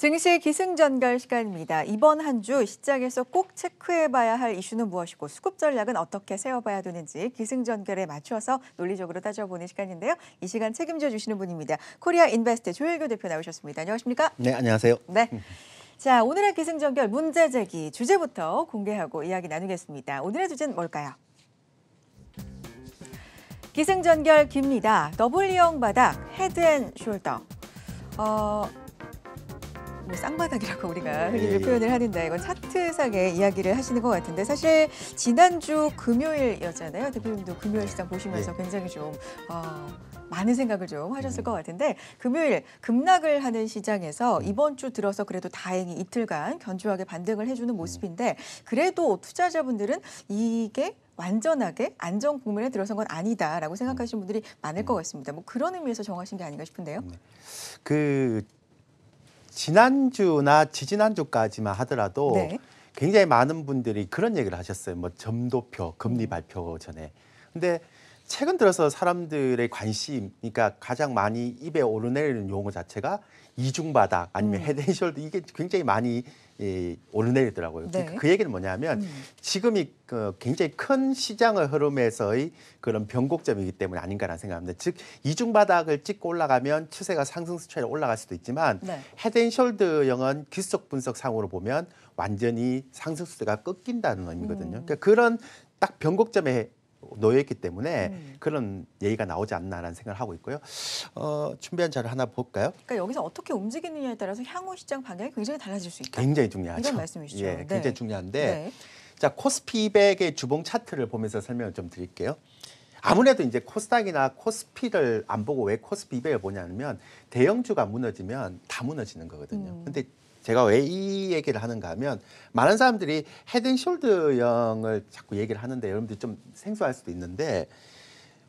증시 기승전결 시간입니다. 이번 한 주 시장에서 꼭 체크해봐야 할 이슈는 무엇이고 수급 전략은 어떻게 세워봐야 되는지 기승전결에 맞춰서 논리적으로 따져보는 시간인데요. 이 시간 책임져 주시는 분입니다. 코리아 인베스트 조일교 대표 나오셨습니다. 안녕하십니까? 네, 안녕하세요. 네. 자, 오늘의 기승전결 문제 제기 주제부터 공개하고 이야기 나누겠습니다. 오늘의 주제는 뭘까요? 기승전결 깁니다. W형 바닥 head and shoulder. 어, 뭐 쌍바닥이라고 우리가 흔히 예, 예. 표현을 하는데 이건 차트상의 이야기를 하시는 것 같은데 사실 지난주 금요일이었잖아요. 대표님도 금요일 시장 보시면서 예. 굉장히 좀 어, 많은 생각을 좀 하셨을 음. 것 같은데 금요일 급락을 하는 시장에서 이번 주 들어서 그래도 다행히 이틀간 견조하게 반등을 해주는 모습인데 그래도 투자자분들은 이게 완전하게 안정 국면에 들어선 건 아니다라고 생각하시는 분들이 많을 것 같습니다. 뭐 그런 의미에서 정하신 게 아닌가 싶은데요. 그 지난주나 지지난주까지만 하더라도 네. 굉장히 많은 분들이 그런 얘기를 하셨어요. 뭐 점도표, 금리 발표 전에. 근데 최근 들어서 사람들의 관심, 그러니까 가장 많이 입에 오르내리는 용어 자체가 이중바닥 아니면 음. 헤드앤숄더 이게 굉장히 많이 예, 오르내리더라고요. 네. 그, 그 얘기는 뭐냐면 음. 지금이 그 굉장히 큰 시장의 흐름에서의 그런 변곡점이기 때문에 아닌가라는 생각합니다. 즉 이중 바닥을 찍고 올라가면 추세가 상승 수준에 올라갈 수도 있지만 네. 헤드앤숄더형은 기술적 분석 상으로 보면 완전히 상승 수세가 꺾인다는 의미거든요. 음. 그러니까 그런 딱 변곡점에 놓여 있기 때문에 음. 그런 얘기가 나오지 않나라는 생각을 하고 있고요. 어, 준비한 자료 하나 볼까요? 그러니까 여기서 어떻게 움직이느냐에 따라서 향후 시장 방향이 굉장히 달라질 수 있다. 굉장히 중요하죠. 이런 말씀이시죠. 예, 네. 굉장히 중요한데 네. 자 코스피 200의 주봉 차트를 보면서 설명을 좀 드릴게요. 아무래도 이제 코스닥이나 코스피를 안 보고 왜 코스피 200을 보냐면 대형주가 무너지면 다 무너지는 거거든요. 음. 근데 제가 왜 이 얘기를 하는가 하면 많은 사람들이 head and shoulder형을 자꾸 얘기를 하는데 여러분들이 좀 생소할 수도 있는데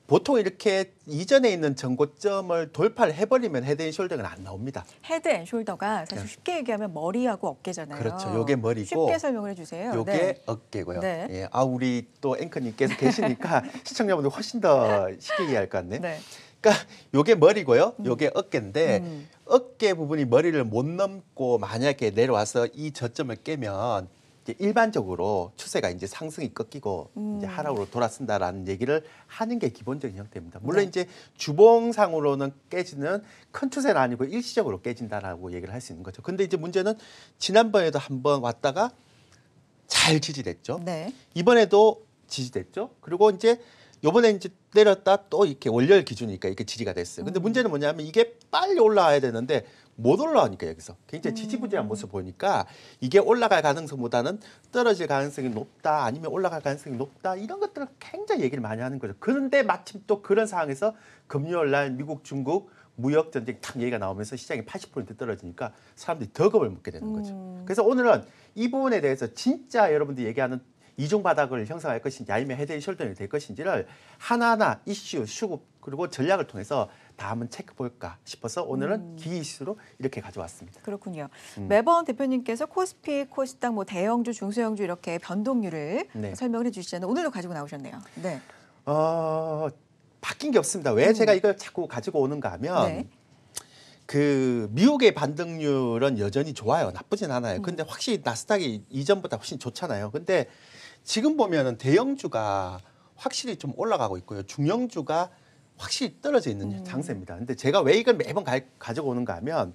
보통 이렇게 이전에 있는 전고점을 돌파를 해버리면 head and shoulder는 안 나옵니다. head and shoulder가 사실 네. 쉽게 얘기하면 머리하고 어깨잖아요. 그렇죠. 요게 머리고 쉽게 설명을 해주세요. 요게 네. 어깨고요. 네. 예. 아 우리 또 앵커님께서 계시니까 시청자분들 훨씬 더 쉽게 이해할 것 같네. 네. 그러니까 요게 머리고요. 요게 어깨인데 음. 어깨 부분이 머리를 못 넘고 만약에 내려와서 이 저점을 깨면 이제 일반적으로 추세가 이제 상승이 꺾이고 음. 이제 하락으로 돌아선다라는 얘기를 하는 게 기본적인 형태입니다. 물론 네. 이제 주봉상으로는 깨지는 큰 추세는 아니고 일시적으로 깨진다라고 얘기를 할 수 있는 거죠. 근데 이제 문제는 지난번에도 한번 왔다가 잘 지지됐죠. 네. 이번에도 지지됐죠. 그리고 이제 요번에 이제 내렸다 또 이렇게 월요일 기준이니까 이렇게 지지가 됐어요. 근데 음. 문제는 뭐냐면 이게 빨리 올라와야 되는데 못 올라오니까 여기서 굉장히 음. 지지부진한 모습 보니까 이게 올라갈 가능성보다는 떨어질 가능성이 높다 아니면 올라갈 가능성이 높다 이런 것들을 굉장히 얘기를 많이 하는 거죠. 그런데 마침 또 그런 상황에서 금요일 날 미국 중국 무역 전쟁 탁 얘기가 나오면서 시장이 80% 떨어지니까 사람들이 더 겁을 먹게 되는 거죠. 음. 그래서 오늘은 이 부분에 대해서 진짜 여러분들이 얘기하는 이중 바닥을 형성할 것인지 아니면 head and shoulder이 될 것인지를 하나하나 이슈, 수급 그리고 전략을 통해서 다 한번 체크 볼까 싶어서 오늘은 음. 기 이슈로 이렇게 가져왔습니다. 그렇군요. 음. 매번 대표님께서 코스피, 코스닥, 뭐 대형주, 중소형주 이렇게 변동률을 네. 설명을 해주시잖아요. 오늘도 가지고 나오셨네요. 네. 어, 바뀐 게 없습니다. 왜 음. 제가 이걸 자꾸 가지고 오는가 하면 네. 그 미국의 반등률은 여전히 좋아요. 나쁘진 않아요. 음. 근데 확실히 나스닥이 이전보다 훨씬 좋잖아요. 근데 지금 보면은 대형주가 확실히 좀 올라가고 있고요. 중형주가 확실히 떨어져 있는 음. 장세입니다. 근데 제가 왜 이걸 매번 가, 가지고 오는가 하면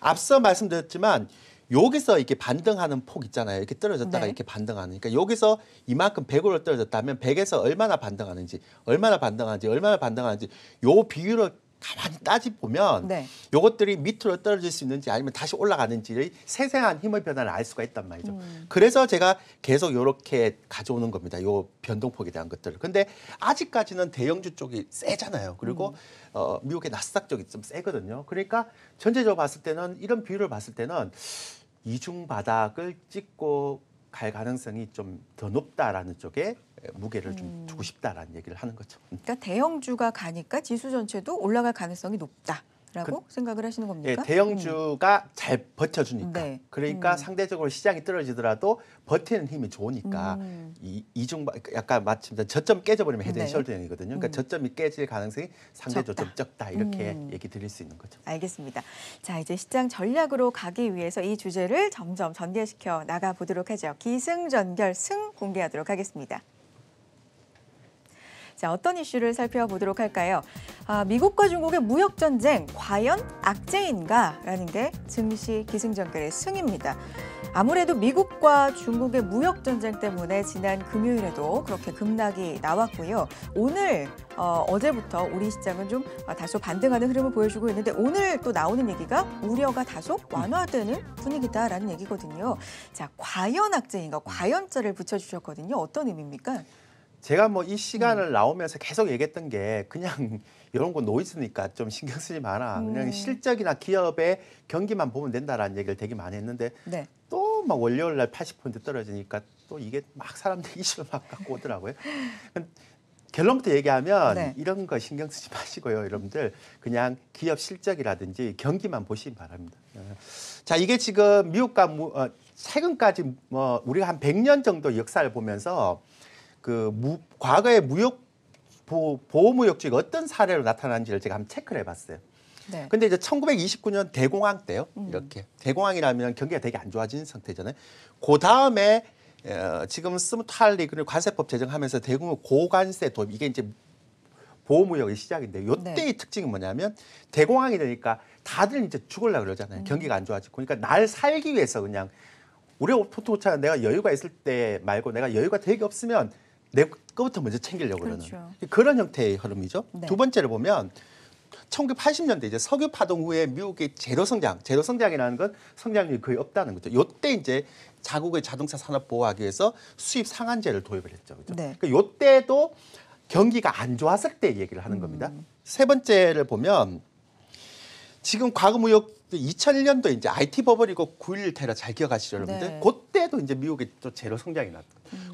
앞서 말씀드렸지만 여기서 이렇게 반등하는 폭 있잖아요. 이렇게 떨어졌다가 네. 이렇게 반등하는. 그러니까 여기서 이만큼 100으로 떨어졌다면 100에서 얼마나 반등하는지, 얼마나 반등하는지, 얼마나 반등하는지 요 비율을 가만히 따지 보면 네. 요것들이 밑으로 떨어질 수 있는지 아니면 다시 올라가는지의 세세한 힘의 변화를 알 수가 있단 말이죠. 음. 그래서 제가 계속 요렇게 가져오는 겁니다. 요 변동폭에 대한 것들을. 근데 아직까지는 대형주 쪽이 세잖아요. 그리고 어, 미국의 나스닥 쪽이 좀 세거든요. 그러니까 전체적으로 봤을 때는 이런 비율을 봤을 때는 이중 바닥을 찍고 갈 가능성이 좀 더 높다라는 쪽에 무게를 좀 음. 두고 싶다라는 얘기를 하는 거죠. 음. 그러니까 대형주가 가니까 지수 전체도 올라갈 가능성이 높다. 생각을 하시는 예, 겁니까? 대형주가 잘 버텨주니까. 네. 그러니까 음. 상대적으로 시장이 떨어지더라도 버티는 힘이 좋으니까 음. 이 이중 약간 마침 저점 깨져버리면 네. 헤드앤숄더형이거든요. 그러니까 음. 저점이 깨질 가능성이 상대적으로 좀 적다 이렇게 음. 얘기 드릴 수 있는 거죠. 알겠습니다. 자, 이제 시장 전략으로 가기 위해서 이 주제를 점점 전개시켜 나가 보도록 하죠. 기승전결 승 공개하도록 하겠습니다. 자, 어떤 이슈를 살펴보도록 할까요? 아, 미국과 중국의 무역 전쟁 과연 악재인가라는 게 증시 기승전결의 승입니다. 아무래도 미국과 중국의 무역 전쟁 때문에 지난 금요일에도 그렇게 급락이 나왔고요. 오늘 어, 어제부터 우리 시장은 좀 어, 다소 반등하는 흐름을 보여주고 있는데 오늘 또 나오는 얘기가 우려가 다소 완화되는 분위기다라는 얘기거든요. 자, 과연 악재인가? 과연자를 붙여주셨거든요. 어떤 의미입니까? 제가 뭐 이 시간을 음. 나오면서 계속 얘기했던 게 그냥 이런 거 노이즈니까 좀 신경 쓰지 마라. 음. 그냥 실적이나 기업의 경기만 보면 된다라는 얘기를 되게 많이 했는데 네. 또막 월요일 날 80% 떨어지니까 또 이게 막 사람들이 이슈를 막 갖고 오더라고요. 결론부터 얘기하면 네. 이런 거 신경 쓰지 마시고요, 여러분들. 그냥 기업 실적이라든지 경기만 보시기 바랍니다. 어. 자, 이게 지금 미국과 무, 어, 최근까지 뭐 우리가 한 100년 정도 역사를 보면서 그 무, 과거의 무역 보, 보호무역주의가 어떤 사례로 나타나는지를 제가 한번 체크를 해봤어요. 네. 근데 이제 1929년 대공황 때요. 음. 이렇게 대공황이라면 경기가 되게 안 좋아진 상태잖아요. 그 다음에 어, 지금 스무탈리 그리고 관세법 제정하면서 대규모 고관세 도입 이게 이제 보호무역의 시작인데 요때의 네. 특징이 뭐냐면 대공황이 되니까 다들 이제 음. 그러잖아요. 경기가 안 좋아지고 그러니까 날 살기 위해서 그냥 우리가 보통 참 내가 여유가 있을 때 말고 내가 여유가 되게 없으면 내 거부터 먼저 챙기려고 그러는 그렇죠. 그런 형태의 흐름이죠. 네. 두 번째를 보면 1980년대 이제 석유 파동 후에 미국의 제로 성장, 제로 성장이라는 건 성장률이 거의 없다는 거죠. 요때 이제 자국의 자동차 산업 보호하기 위해서 수입 상한제를 도입을 했죠. 그죠? 네. 그러니까 요때도 경기가 안 좋았을 때 얘기를 하는 겁니다. 음. 세 번째를 보면 지금 과거 무역 2001년도 이제 IT 버블이고 9.11 테러 잘 기억하시죠, 여러분들? 네. 그때도 이제 미국이 또 제로 성장이 났고, 음.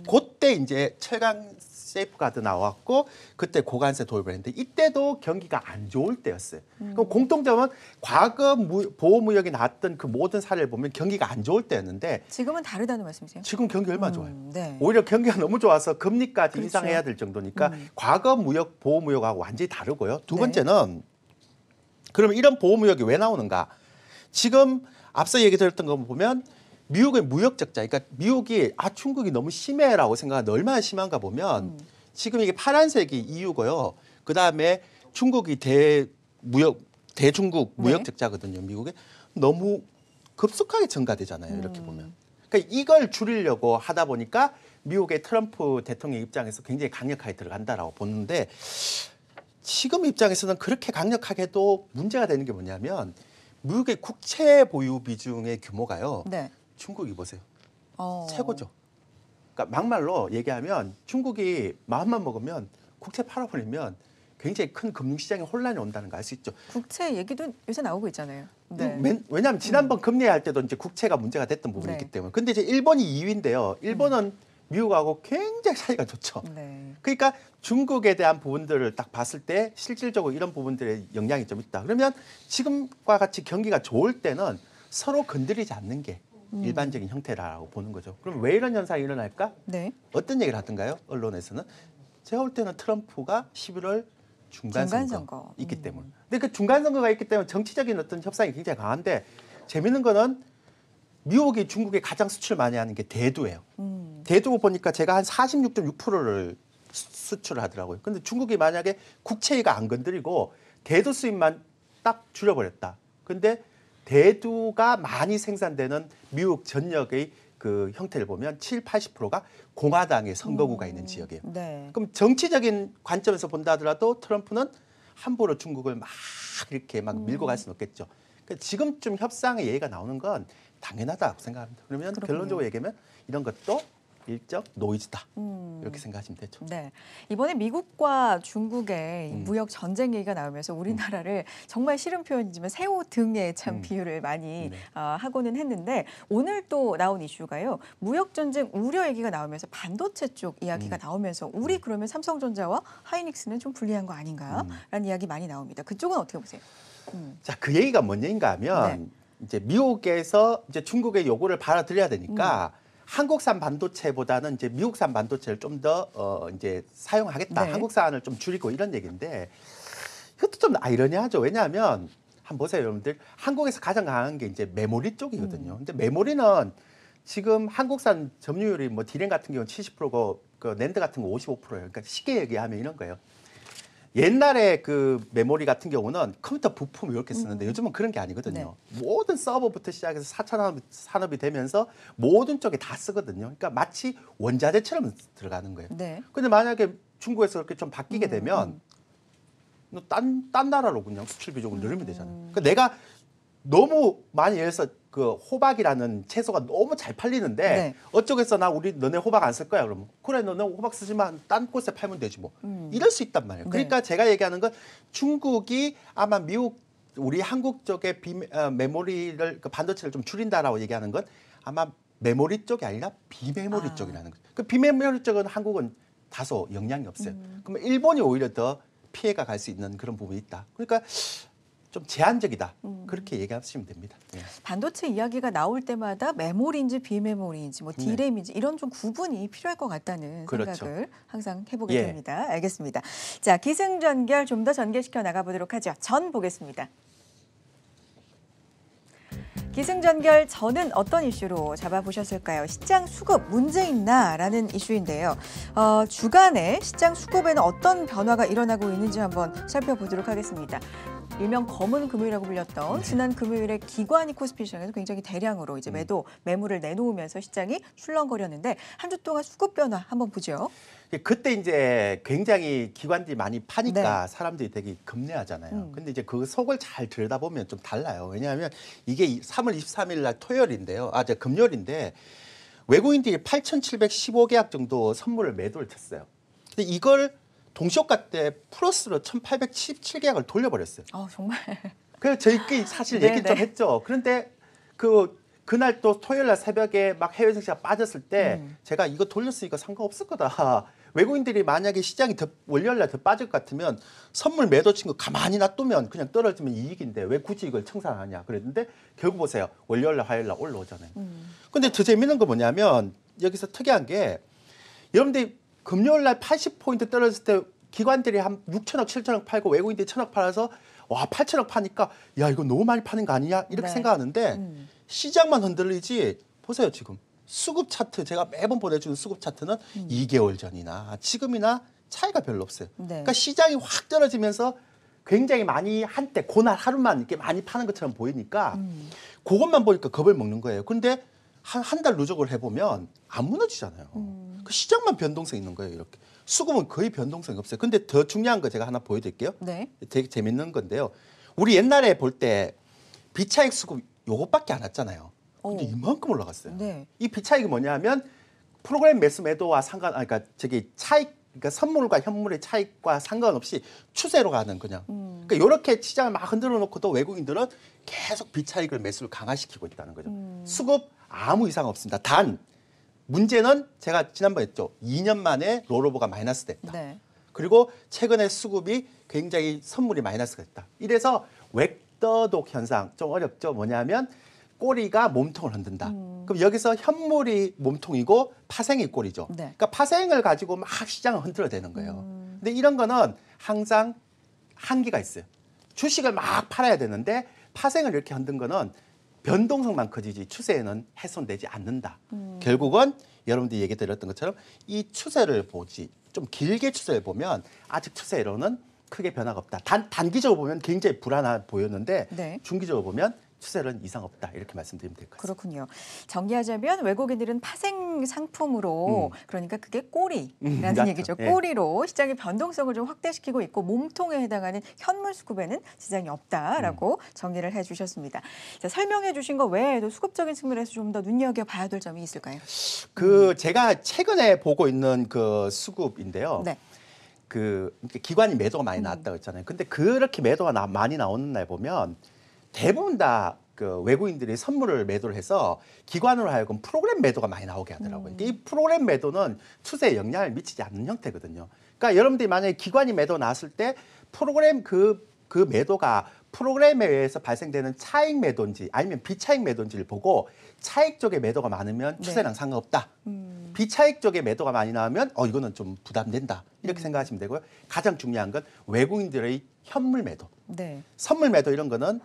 그때 이제 철강 세이프가드 나왔고 그때 고관세 도입을 했는데 이때도 경기가 안 좋을 때였어요. 음. 그럼 공통점은 과거 무, 보호무역이 나왔던 그 모든 사례를 보면 경기가 안 좋을 때였는데 지금은 다르다는 말씀이세요? 지금 경기 얼마나 좋아요. 음, 네. 오히려 경기가 너무 좋아서 금리까지 그렇죠. 인상해야 될 정도니까 음. 과거 무역 보호무역하고 완전히 다르고요. 두 네. 번째는 그러면 이런 보호무역이 왜 나오는가? 지금 앞서 얘기 드렸던 거 보면 미국의 무역 적자, 그러니까 미국이 아 중국이 너무 심해라고 생각하는데 얼마나 심한가 보면 음. 지금 이게 파란색이 EU고요. 그 다음에 중국이 대무역 대중국 무역 네. 적자거든요. 미국에 너무 급속하게 증가되잖아요. 이렇게 음. 보면. 그러니까 이걸 줄이려고 하다 보니까 미국의 트럼프 대통령 입장에서 굉장히 강력하게 들어간다라고 보는데 지금 입장에서는 그렇게 강력하게도 문제가 되는 게 뭐냐면 미국의 국채 보유 비중의 규모가요. 네. 중국이 보세요. 어. 최고죠. 그러니까 막말로 얘기하면 중국이 마음만 먹으면 국채 팔아버리면 굉장히 큰 금융시장에 혼란이 온다는 거 알 수 있죠. 국채 얘기도 요새 나오고 있잖아요. 네. 맨- 왜냐하면 지난번 금리할 때도 이제 국채가 문제가 됐던 부분이 네. 있기 때문에. 근데 이제 일본이 2위인데요. 일본은 미국하고 굉장히 사이가 좋죠. 네. 그러니까 중국에 대한 부분들을 딱 봤을 때 실질적으로 이런 부분들의 영향이 좀 있다. 그러면 지금과 같이 경기가 좋을 때는 서로 건드리지 않는 게 음. 일반적인 형태라고 보는 거죠. 그럼 왜 이런 현상이 일어날까? 네. 어떤 얘기를 하던가요? 언론에서는 제가 볼 때는 트럼프가 11월 중간 중간 선거 선거. 있기 음. 때문에. 근데 그 중간 선거가 있기 때문에 정치적인 어떤 협상이 굉장히 강한데 재밌는 거는 미국이 중국에 가장 수출 많이 하는 게 대두예요. 음. 대두 보니까 제가 한 46.6%를 수출을 하더라고요. 근데 중국이 만약에 국채가 안 건드리고 대두 수입만 딱 줄여버렸다. 근데 대두가 많이 생산되는 미국 전역의 그 형태를 보면 7, 80%가 공화당의 선거구가 있는 지역이에요. 네. 그럼 정치적인 관점에서 본다 하더라도 트럼프는 함부로 중국을 막 이렇게 막 밀고 갈 수는 없겠죠. 그러니까 지금쯤 협상의 예의가 나오는 건 당연하다고 생각합니다. 그러면 그렇군요. 결론적으로 얘기하면 이런 것도 일적 노이즈다. 음. 이렇게 생각하시면 되죠. 네. 이번에 미국과 중국의 이 음. 무역 전쟁 얘기가 나오면서 우리나라를 정말 싫은 표현이지만 새우 등에 참 음. 비유를 많이 네. 어, 하고는 했는데 오늘 또 나온 이슈가요. 무역 전쟁 우려 얘기가 나오면서 반도체 쪽 이야기가 음. 나오면서 우리 그러면 삼성전자와 하이닉스는 좀 불리한 거 아닌가라는 음. 이야기 많이 나옵니다. 그쪽은 어떻게 보세요? 음. 자, 그 얘기가 뭔 얘기인가 하면 네. 이제 미국에서 이제 중국의 요구를 받아들여야 되니까 음. 한국산 반도체보다는 이제 미국산 반도체를 좀 더 어, 이제 사용하겠다. 네. 한국산을 좀 줄이고 이런 얘기인데 이것도 좀 아이러니하죠. 왜냐하면 한번 보세요, 여러분들. 한국에서 가장 강한 게 이제 메모리 쪽이거든요. 근데 메모리는 지금 한국산 점유율이 뭐 디램 같은 경우는 70%고 그 낸드 같은 거 55%예요. 그러니까 쉽게 얘기하면 이런 거예요. 옛날에 그 메모리 같은 경우는 컴퓨터 부품 이렇게 쓰는데 요즘은 그런 게 아니거든요. 모든 서버부터 시작해서 4차 산업이 되면서 모든 쪽에 다 쓰거든요. 그러니까 마치 원자재처럼 들어가는 거예요. 네. 근데 만약에 중국에서 그렇게 좀 음, 바뀌게 되면 딴, 딴 나라로 그냥 수출 비중을 늘리면 음. 되잖아요. 그러니까 내가 너무 많이 예를 들어서 그 호박이라는 채소가 너무 잘 팔리는데 네. 어쩌겠어 나 우리 너네 호박 안 쓸 거야 그러면 그래 너네 호박 쓰지만 딴 곳에 팔면 되지 뭐 음. 이럴 수 있단 말이에요. 네. 그러니까 제가 얘기하는 건 중국이 아마 미국 우리 한국 쪽의 비, 어, 메모리를 그 반도체를 좀 줄인다라고 얘기하는 건 아마 메모리 쪽이 아니라 비메모리 아. 쪽이라는 거죠. 그 비메모리 쪽은 한국은 다소 영향이 없어요. 음. 그러면 일본이 오히려 더 피해가 갈 수 있는 그런 부분이 있다. 그러니까 좀 제한적이다. 음. 그렇게 얘기하시면 됩니다. 예. 반도체 이야기가 나올 때마다 메모리인지 비메모리인지 뭐 네. 디램인지 이런 좀 구분이 필요할 것 같다는 그렇죠. 생각을 항상 해보게 예. 됩니다. 알겠습니다. 자 기승전결 좀 더 전개시켜 나가보도록 하죠. 전 보겠습니다. 기승전결 전은 어떤 이슈로 잡아보셨을까요? 시장 수급 문제 있나라는 이슈인데요. 어, 주간에 시장 수급에는 어떤 변화가 일어나고 있는지 한번 살펴보도록 하겠습니다. 일명 검은 금요일이라고 불렸던 지난 금요일에 기관이 코스피 시장에서 굉장히 대량으로 이제 매도 매물을 내놓으면서 시장이 출렁거렸는데 한 주 동안 수급 변화 한번 보죠. 그때 이제 굉장히 기관들이 많이 파니까 사람들이 되게 급내하잖아요. 네. 음. 근데 이제 그 속을 잘 들여다보면 좀 달라요. 왜냐하면 이게 이- 3월 23일 날 토요일인데요. 아, 저 금요일인데 외국인들이 8,715계약 정도 선물을 매도를 쳤어요. 근데 이걸 동시효과 때 플러스로 1,877계약을 돌려버렸어요. 어 정말 그래서 저희끼리 사실 네, 얘기 좀 네. 했죠. 그런데 그 그날 또 토요일 날 새벽에 막 해외 증시가 빠졌을 때 음. 제가 이거 돌렸으니까 상관없을 거다. 외국인들이 만약에 시장이 더 월요일 날 더 빠질 것 같으면 선물 매도 친 거 가만히 놔두면 그냥 떨어지면 이익인데 왜 굳이 이걸 청산하냐 그랬는데 결국 보세요. 월요일 날 화요일 날 올라오잖아요. 음. 근데 더 재밌는 거 뭐냐면 여기서 특이한 게 여러분들이 금요일 날 80포인트 떨어졌을 때 기관들이 한 6천억, 7천억 팔고 외국인들이 천억 팔아서 와, 8천억 파니까 야, 이거 너무 많이 파는 거 아니냐? 이렇게 네. 생각하는데 음. 시장만 흔들리지 보세요, 지금. 수급 차트 제가 매번 보내주는 수급 차트는 음. 2개월 전이나 지금이나 차이가 별로 없어요. 네. 그러니까 시장이 확 떨어지면서 굉장히 많이 한때 그날 하루만 이렇게 많이 파는 것처럼 보이니까 음. 그것만 보니까 겁을 먹는 거예요. 근데 한 한 달 누적을 해보면 안 무너지잖아요. 음. 그 시장만 변동성 있는 거예요. 이렇게 수급은 거의 변동성이 없어요. 근데 더 중요한 거 제가 하나 보여드릴게요. 네. 되게 재밌는 건데요. 우리 옛날에 볼 때 비차익 수급 요것밖에 안 왔잖아요. 근데 오. 이만큼 올라갔어요. 네. 이 비차익이 뭐냐면 프로그램 매수 매도와 상관, 아니, 그러니까 저기 차익, 그러니까 선물과 현물의 차익과 상관없이 추세로 가는 그냥. 음. 그러니까 이렇게 시장을 막 흔들어 놓고도 외국인들은 계속 비차익을 매수를 강화시키고 있다는 거죠. 음. 수급 아무 이상 없습니다. 단 문제는 제가 지난번에 했죠. 2년 만에 롤오버가 마이너스 됐다. 네. 그리고 최근에 수급이 굉장히 선물이 마이너스가 됐다. 이래서 웩더독 현상 좀 어렵죠. 뭐냐면 꼬리가 몸통을 흔든다. 음. 그럼 여기서 현물이 몸통이고 파생이 꼬리죠. 네. 그러니까 파생을 가지고 막 시장을 흔들어대는 거예요. 음. 근데 이런 거는 항상 한계가 있어요. 주식을 막 팔아야 되는데 파생을 이렇게 흔든 거는 변동성만 커지지 추세에는 훼손되지 않는다. 음. 결국은 여러분들이 얘기 드렸던 것처럼 이 추세를 보지 좀 길게 추세를 보면 아직 추세로는 크게 변화가 없다. 단 단기적으로 보면 굉장히 불안해 보였는데 네. 중기적으로 보면 추세는 이상 없다. 이렇게 말씀드리면 될 것 같습니다. 그렇군요. 정리하자면 외국인들은 파생 상품으로 그러니까 그게 꼬리라는 음, 맞죠. 얘기죠. 예. 꼬리로 시장의 변동성을 좀 확대시키고 있고 몸통에 해당하는 현물 수급에는 지장이 없다라고 음. 정리를 해주셨습니다. 자, 설명해 주신 거 외에도 수급적인 측면에서 좀 더 눈여겨 봐야 될 점이 있을까요? 그 제가 최근에 보고 있는 그 수급인데요. 네. 그 기관이 매도가 많이 음. 나왔다고 했잖아요. 근데 그렇게 매도가 나- 많이 나오는 날 보면 대부분 다 그 외국인들이 선물을 매도를 해서 기관으로 하여금 프로그램 매도가 많이 나오게 하더라고요. 음. 이 프로그램 매도는 추세에 영향을 미치지 않는 형태거든요. 그러니까 여러분들이 만약에 기관이 매도 나왔을 때 프로그램 그, 그 매도가 프로그램에 의해서 발생되는 차익 매도인지 아니면 비차익 매도인지를 보고 차익 쪽의 매도가 많으면 네. 추세랑 상관없다. 음. 비차익 쪽의 매도가 많이 나오면 어 이거는 좀 부담된다. 음. 이렇게 생각하시면 되고요. 가장 중요한 건 외국인들의 현물 매도, 네. 선물 매도 이런 거는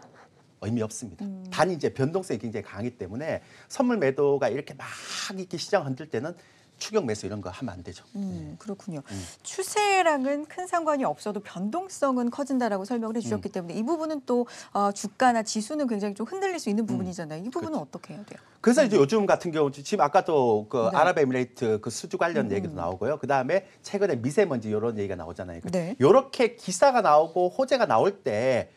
의미 없습니다. 음. 단 이제 변동성이 굉장히 강하기 때문에 선물 매도가 이렇게 막 이렇게 시장 흔들 때는 추격 매수 이런 거 하면 안 되죠. 음, 그렇군요. 음. 추세랑은 큰 상관이 없어도 변동성은 커진다라고 설명을 음. 해주셨기 때문에 이 부분은 또 어, 주가나 지수는 굉장히 좀 흔들릴 수 있는 부분이잖아요. 이 부분은 어떻게 해야 돼요? 그래서 이제 요즘 같은 경우 지금 아까도 그 음. 네. 아랍에미레이트 그 수주 관련 음. 얘기도 나오고요. 그 다음에 최근에 미세먼지 이런 얘기가 나오잖아요. 네. 이렇게 기사가 나오고 호재가 나올 때막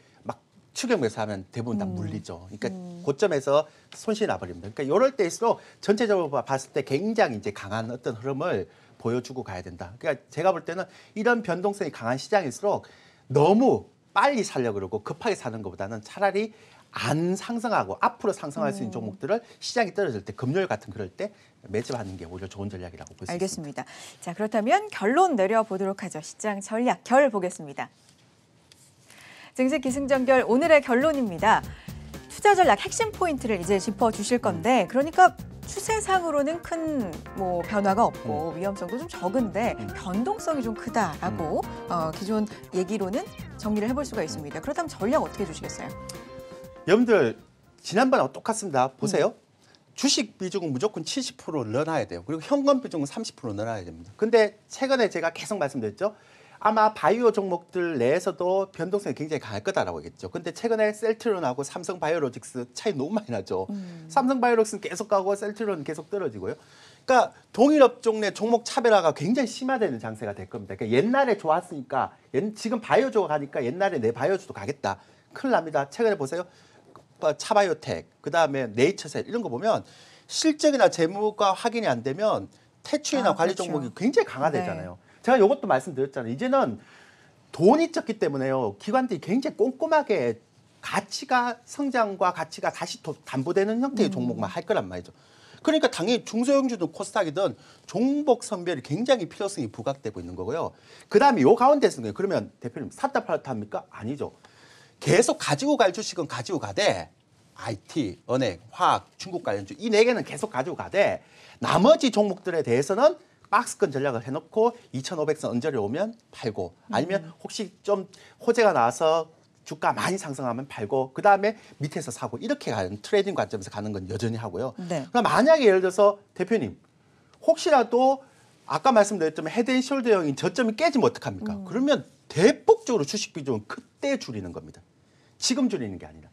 추격 매수 하면 대부분 다 음. 물리죠. 그러니까 음. 고점에서 손실이 나버립니다. 그러니까 이럴 때일수록 전체적으로 봐- 봤을 때 굉장히 이제 강한 어떤 흐름을 보여주고 가야 된다. 그러니까 제가 볼 때는 이런 변동성이 강한 시장일수록 너무 빨리 살려 그러고 급하게 사는 것보다는 차라리 안 상승하고 앞으로 상승할 수 있는 음. 종목들을 시장이 떨어질 때 금요일 같은 그럴 때 매집하는 게 오히려 좋은 전략이라고 볼 수 있습니다. 알겠습니다. 자 그렇다면 결론 내려보도록 하죠. 시장 전략 결 보겠습니다. 증시 기승전결 오늘의 결론입니다. 투자 전략 핵심 포인트를 이제 짚어 주실 건데 그러니까 추세상으로는 큰 뭐 변화가 없고 위험성도 좀 적은데 음. 변동성이 좀 크다라고 어, 기존 얘기로는 정리를 해볼 수가 있습니다. 그렇다면 전략 어떻게 주시겠어요? 여러분들 지난번하고 똑같습니다. 보세요. 음. 주식 비중은 무조건 70% 넣어놔야 돼요. 그리고 현금 비중은 30% 넣어놔야 됩니다. 근데 최근에 제가 계속 말씀드렸죠. 아마 바이오 종목들 내에서도 변동성이 굉장히 강할 거다라고 했겠죠. 근데 최근에 셀트론하고 삼성 바이오로직스 차이 너무 많이 나죠. 음. 삼성 바이오로직스는 계속 가고 셀트론은 계속 떨어지고요. 그러니까 동일 업종 내 종목 차별화가 굉장히 심화되는 장세가 될 겁니다. 그러니까 옛날에 좋았으니까 옛- 지금 바이오주가 가니까 옛날에 내 바이오주도 가겠다. 큰일 납니다. 최근에 보세요. 어, 차바이오텍, 그 다음에 네이처셀 이런 거 보면 실적이나 재무가 확인이 안 되면 태출이나 아, 관리 그렇죠. 종목이 굉장히 강화되잖아요. 제가 이것도 말씀드렸잖아요. 이제는 돈이 적기 때문에요. 기관들이 굉장히 꼼꼼하게 가치가 성장과 가치가 다시 도- 담보되는 형태의 종목만 할 거란 말이죠. 그러니까 당연히 중소형주든 코스닥이든 종목 선별이 굉장히 필요성이 부각되고 있는 거고요. 그 다음에 요 가운데서는 그러면 대표님 샀다 팔았다 합니까? 아니죠. 계속 가지고 갈 주식은 가지고 가되 IT, 은행, 화학, 중국 관련주 이 네 개는 계속 가지고 가되 나머지 종목들에 대해서는 박스권 전략을 해놓고 2,500선 언저리 오면 팔고 아니면 혹시 좀 호재가 나와서 주가 많이 상승하면 팔고 그 다음에 밑에서 사고 이렇게 가는 trading 관점에서 가는 건 여전히 하고요. 네. 그럼 만약에 예를 들어서 대표님 혹시라도 아까 말씀드렸지만 헤드앤숄더형인 저점이 깨지면 어떡합니까? 그러면 대폭적으로 주식 비중은 그때 줄이는 겁니다. 지금 줄이는 게 아니라.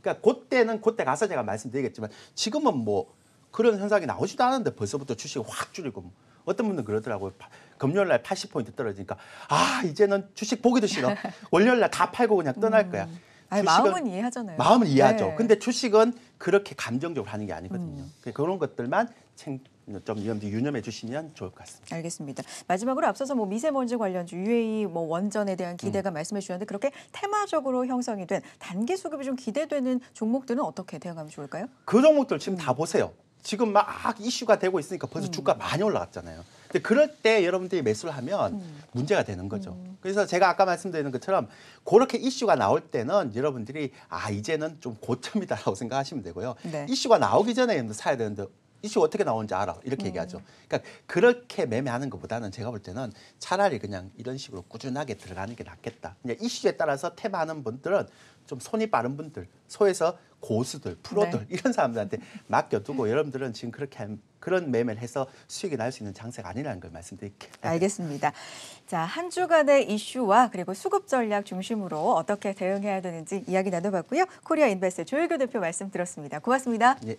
그러니까 그때는 그때 가서 제가 말씀드리겠지만 지금은 뭐 그런 현상이 나오지도 않았는데 벌써부터 주식이 확 줄이고 뭐 어떤 분들은 그러더라고요. 파- 금요일 날 80포인트 떨어지니까 아 이제는 주식 보기도 싫어. 월요일 날 다 팔고 그냥 떠날 거야. 아니, 주식은- 마음은 이해하잖아요. 마음은 이해하죠. 네. 근데 주식은 그렇게 감정적으로 하는 게 아니거든요. 음. 그런 것들만 챙, 좀 유념- 유념해 주시면 좋을 것 같습니다. 알겠습니다. 마지막으로 앞서서 뭐 미세먼지 관련주 UAE 뭐 원전에 대한 기대가 음. 말씀해 주셨는데 그렇게 테마적으로 형성이 된 단기 수급이 좀 기대되는 종목들은 어떻게 대응하면 좋을까요? 그 종목들 지금 음. 다 보세요. 지금 막 이슈가 되고 있으니까 벌써 주가 많이 올라갔잖아요. 근데 그럴 때 여러분들이 매수를 하면 음. 문제가 되는 거죠. 그래서 제가 아까 말씀드리는 것처럼 그렇게 이슈가 나올 때는 여러분들이 아 이제는 좀 고점이다라고 생각하시면 되고요. 네. 이슈가 나오기 전에 사야 되는데 이슈 어떻게 나오는지 알아 이렇게 얘기하죠. 그러니까 그렇게 매매하는 것보다는 제가 볼 때는 차라리 그냥 이런 식으로 꾸준하게 들어가는 게 낫겠다. 그냥 이슈에 따라서 테마하는 분들은 좀 손이 빠른 분들, 소에서 고수들, 프로들 네. 이런 사람들한테 맡겨두고 여러분들은 지금 그렇게 한- 그런 매매를 해서 수익이 날 수 있는 장세가 아니라는 걸 말씀드릴게요. 알겠습니다. 자, 한 주간의 이슈와 그리고 수급 전략 중심으로 어떻게 대응해야 되는지 이야기 나눠봤고요. 코리아 인베스트 조일교 대표 말씀 들었습니다. 고맙습니다. 예,